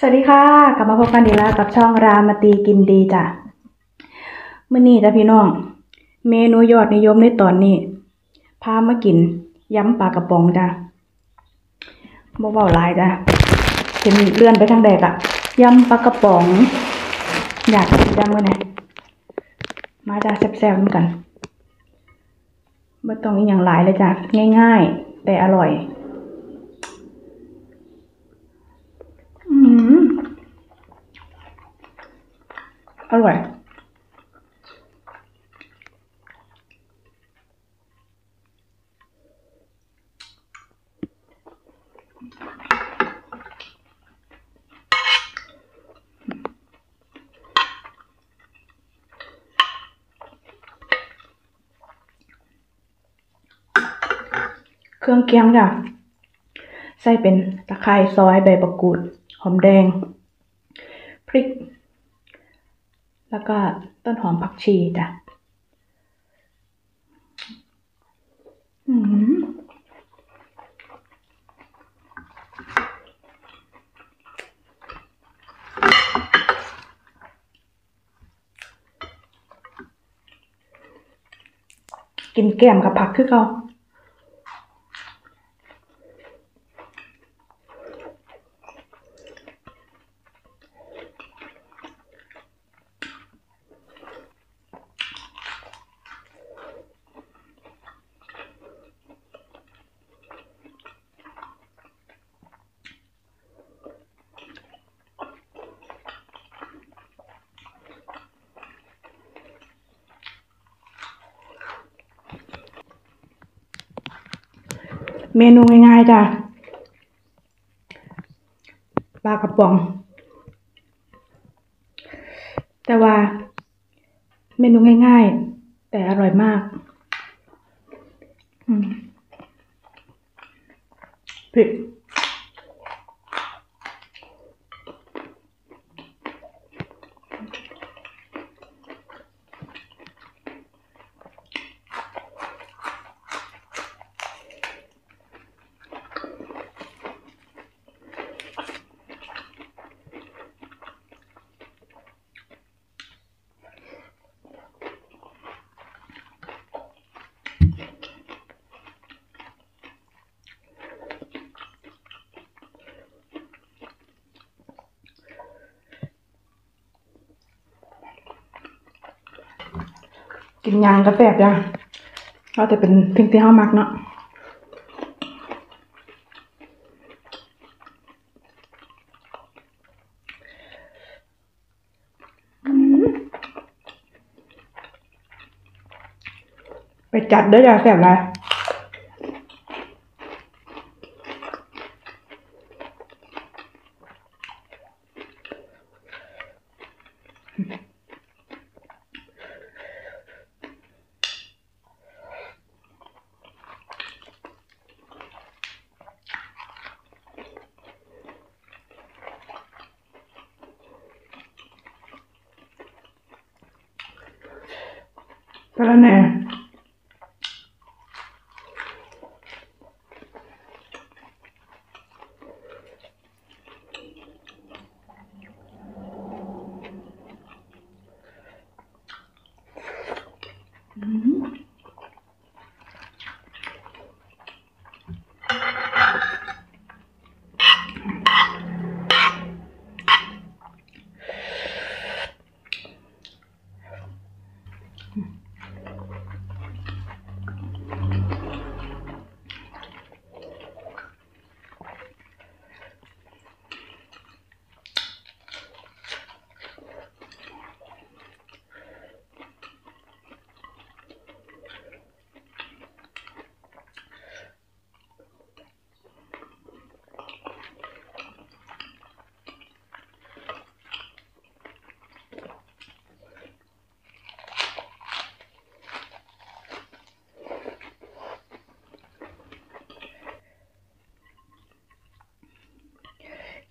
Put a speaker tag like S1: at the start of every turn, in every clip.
S1: สวัสดีค่ะ กลับมาพบกันอีกแล้วกับช่องรามตีกินดีจ้ะมื้อนี้จ้ะพี่น้อง เมนูยอดนิยมในตอนนี้ พามากินยำปลากระป๋องจ้ะบ่เว้าหลายจ้ะเห็นเลื่อนไปทางใดกะยำปลากระป๋อง อยากกินจังมื้อนี้มาจ้ะแซ่บๆนกันบ่ต้องอีหยังหลายเลยจ้ะง่าย ๆ แต่อร่อย อร่อยเครื่องเคียงจ้ะใส่เป็นตะไคร้ซอยใบมะกรูด หอมแดง พริก แล้วก็ต้นหอมผักชีจ้ะอืมกินแก้มกับผักคือเขา เมนูง่ายๆจ้ะปลากระป๋อง แต่ว่า เมนูง่ายๆ แต่อร่อยมากอืมพริ กกินยางกระแสบจ้ะก็จะเป็นสิ่งที่ห้ามักเนาะอืมไปจัดเด้อจ้ะแสบไรก็แล้ว แน่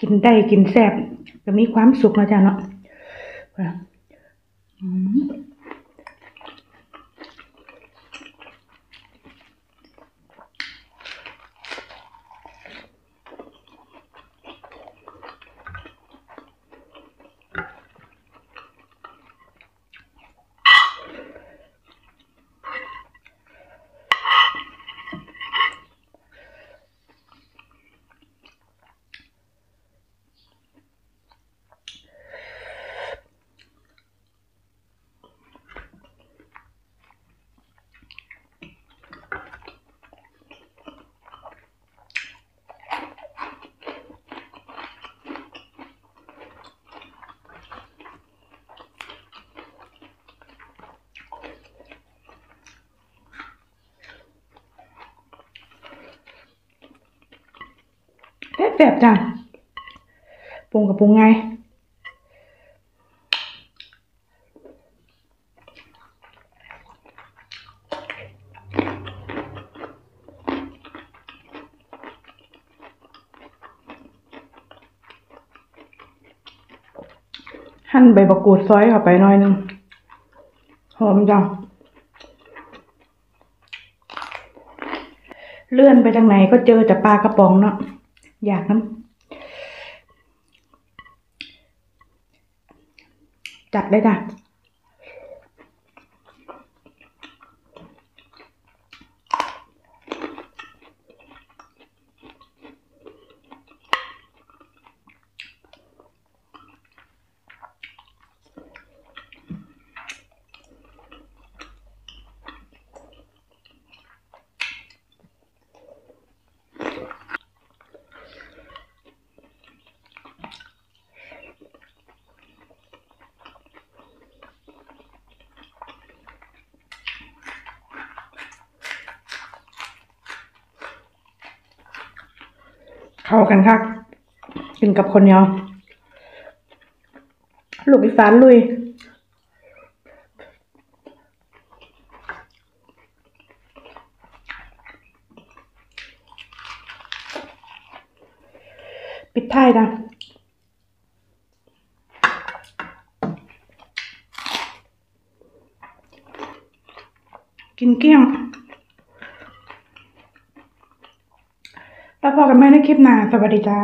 S1: กินได้กินแซ่บก็มีความสุขนะจ๊ะเนาะอืม แซ่บจ้ะปรุงกับปรุงไง หั่นใบมะกรูดซอยเข้าไปหน่อยหนึง หอมจังเลื่อนไปทางไหนก็เจอแต่ปลากระป๋องเนาะ อยากน้ำจัดเลยจ้ะ เข้ากันครับกินกับคนเนียวลูกอีสานลุยปิดท้ายนะกินเกี้ยง แล้ว พอกันใหมในคลิปหน้า สวัสดีจ้า